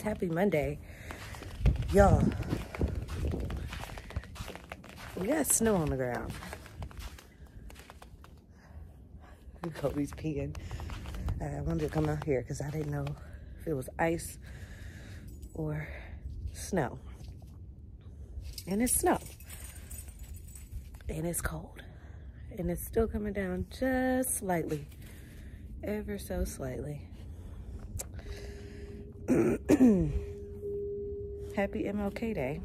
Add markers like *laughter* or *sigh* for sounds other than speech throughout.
guys. Happy Monday. Y'all, we got snow on the ground. *laughs* Kobe's peeing. I wanted to come out here because I didn't know if it was ice or snow. And it's snow. And it's cold. And it's still coming down just slightly. Ever so slightly. *clears throat* Happy MLK Day.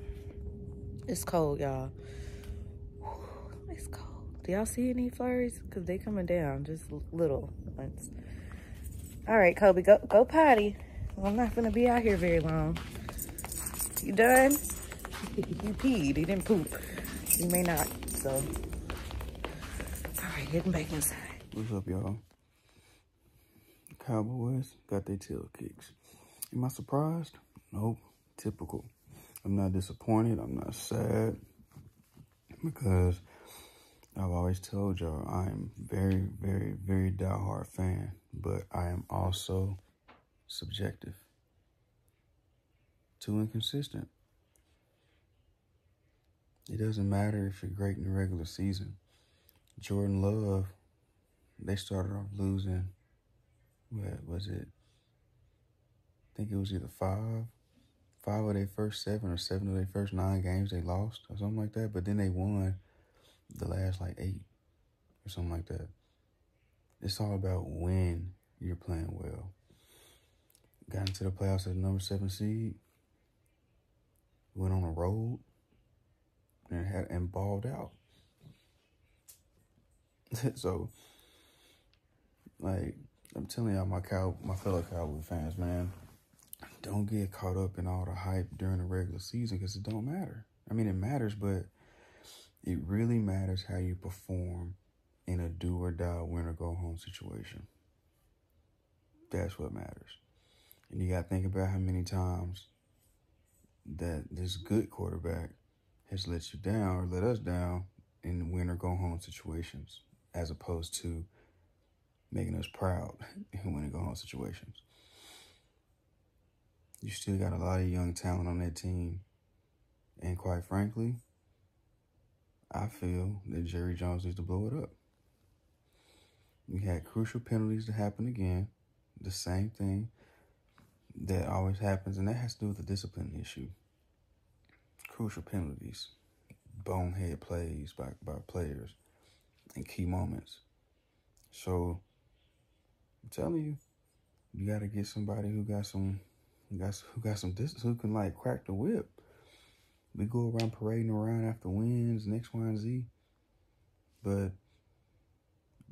It's cold, y'all. It's cold. Do y'all see any flurries? Because they coming down, just little ones. All right, Kobe, go, go potty. I'm not going to be out here very long. You done? you peed. He didn't poop. You may not, so. All right, getting back inside. What's up, y'all? Cowboys got their tail kicks. Am I surprised? Nope. Typical. I'm not disappointed. I'm not sad because I've always told y'all I am very, very, very diehard fan, but I am also subjective. Too inconsistent. It doesn't matter if you're great in the regular season. Jordan Love, they started off losing, what was it? I think it was either five, five of their first seven or seven of their first nine games they lost or something like that. But then they won the last like eight or something like that. It's all about when you're playing well. Got into the playoffs as number seven seed. Went on a road and had and balled out. *laughs* so, like I'm telling y'all, my cow, my fellow Cowboy fans, man, don't get caught up in all the hype during the regular season because it don't matter. I mean, it matters, but it really matters how you perform in a do or die, win or go home situation. That's what matters. And you got to think about how many times that this good quarterback has let you down or let us down in win or go home situations as opposed to making us proud *laughs* in win or go home situations. You still got a lot of young talent on that team. And quite frankly, I feel that Jerry Jones needs to blow it up. We had crucial penalties to happen again. The same thing that always happens, and that has to do with the discipline issue. Crucial penalties, bonehead plays by, by players, and key moments. So, I'm telling you, you got to get somebody who got some, who got, who got some distance, who can like crack the whip. We go around parading around after wins, next Y, and Z. But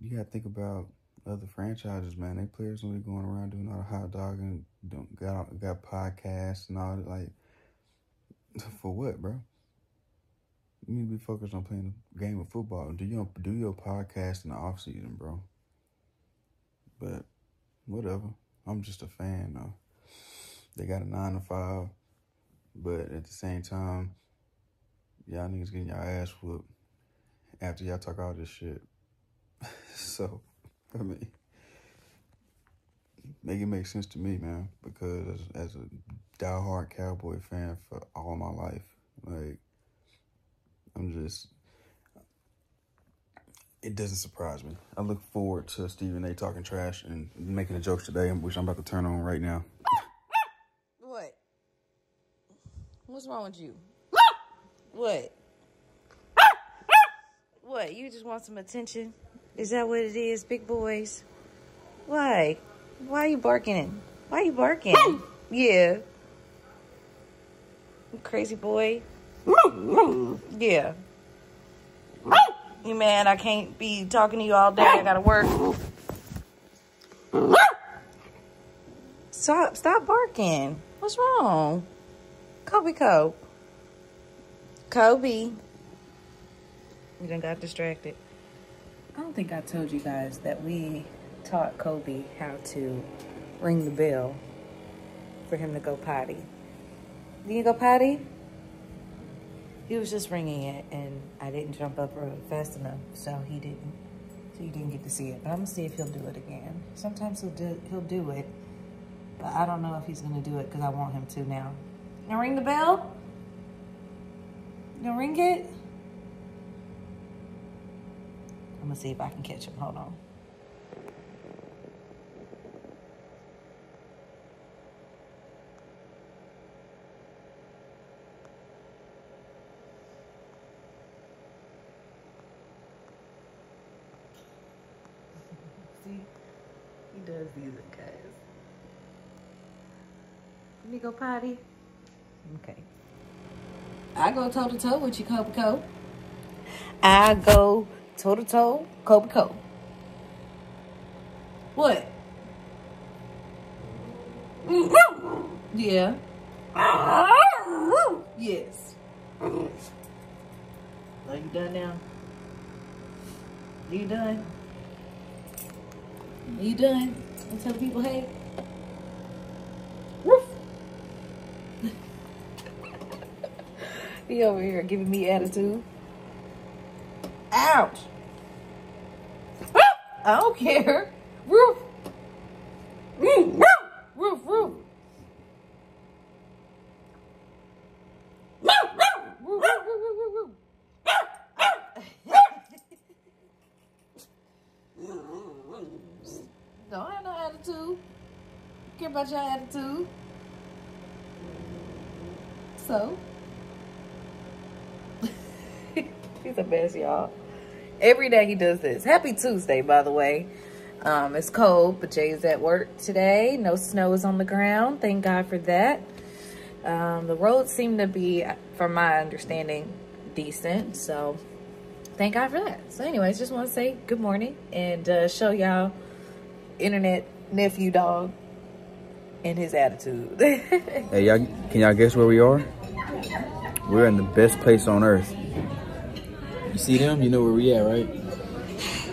you got to think about other franchises, man. They players be going around doing all the hot dog and don't got got podcasts and all that. Like, for what, bro? You need to be focused on playing a game of football. Do your do your podcast in the off season, bro. But whatever. I'm just a fan though. They got a nine to five, but at the same time, y'all niggas getting your ass whooped after y'all talk all this shit. *laughs* so, I mean, make it make sense to me, man. Because as, as a diehard Cowboy fan for all my life, like, I'm just, it doesn't surprise me. I look forward to Stephen A. talking trash and making the jokes today, which I'm about to turn on right now. *laughs* What? What's wrong with you? What? What? You just want some attention? Is that what it is, big boys? Why? Why are you barking? Why are you barking? yeah. You crazy boy. yeah. You man, I can't be talking to you all day. I gotta work. Stop! Stop barking. What's wrong? Kobe, Kobe. Kobe. You done got distracted. I don't think I told you guys that we taught Kobe how to ring the bell for him to go potty. Did you go potty? He was just ringing it, and I didn't jump up fast enough, so he didn't. So you didn't get to see it. But I'm gonna see if he'll do it again. Sometimes he'll do he'll do it, But I don't know if he's gonna do it because I want him to now. Now ring the bell. You gonna ring it? I'm gonna see if I can catch him. Hold on. *laughs* See, he does these guys. Let me go potty. Okay. I go toe to toe with you, Kobe Co. I go toe to toe, Kobe Co. What? Yeah. Yes. Are you done now? Are You done? Are you done? And tell people, hey. He over here giving me attitude. Ouch. *laughs* I don't care. Roof. Mm, Roof. Roof. Roof. Don't have no attitude. Care about your attitude. So. He's the best, y'all. Every day he does this. Happy Tuesday, by the way. Um, it's cold, but Jay's at work today. No snow is on the ground. Thank God for that. Um, the roads seem to be, from my understanding, decent. So thank God for that. So anyways, just want to say good morning and uh, show y'all internet nephew dog and his attitude. *laughs* Hey, y'all, can y'all guess where we are? We're in the best place on earth. You see them? You know where we at, right?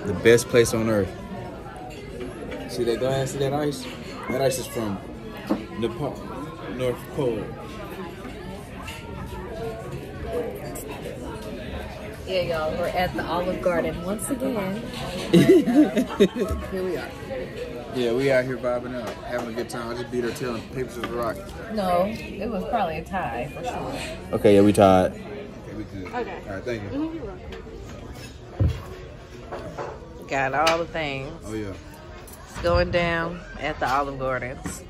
The best place on earth. See that glass? See that ice? That ice is from Nepal, North Pole. yeah, y'all, we're at the Olive Garden once again. *laughs* Here we are. Yeah, we out here vibing out, having a good time. I just beat her tail and papers is rock. No, it was probably a tie for sure. Okay, yeah, we tied. Okay, we good. Okay. All right, thank you. Mm-hmm, Got all the things. Oh yeah. It's going down at the Olive Gardens.